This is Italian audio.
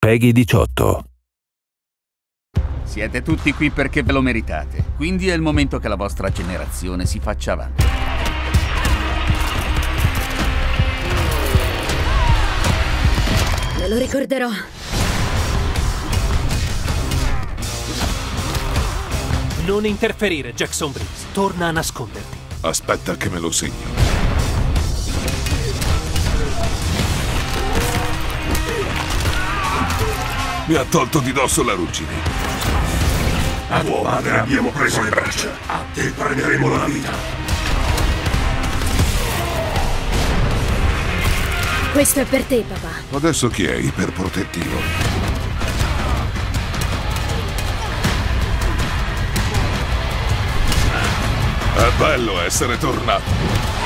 Peggy 18. Siete tutti qui perché ve lo meritate, quindi è il momento che la vostra generazione si faccia avanti. Me lo ricorderò. Non interferire, Jackson Breeze. Torna a nasconderti. Aspetta che me lo segno. Mi ha tolto di dosso la ruggine. A tuo padre abbiamo preso le braccia. A te prenderemo la vita. Questo è per te, papà. Adesso chi è iperprotettivo? È bello essere tornato.